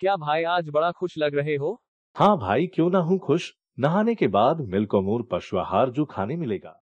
क्या भाई आज बड़ा खुश लग रहे हो? हाँ भाई, क्यों ना हूँ खुश? नहाने के बाद मिल्क अमूर पशु आहार जो खाने मिलेगा।